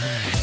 Hey.